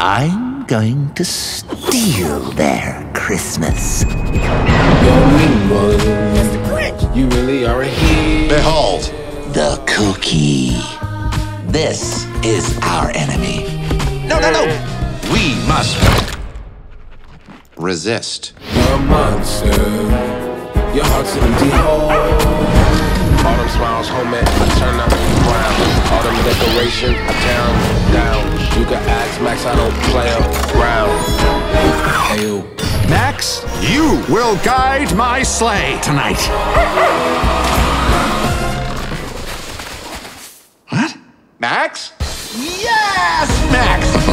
I'm going to steal their Christmas. You're a mean one. Mr. Grinch. You really are a hero. Behold, The cookie. This is our enemy. no, no, no. We must resist. You're a monster. Your heart's an empty hole. Autumn smiles, homie. I turn up the crown. Autumn decoration, I down, down. You can ask Max, I don't play around. Hey, you. Max, you will guide my sleigh tonight. what? Max? Yes, Max!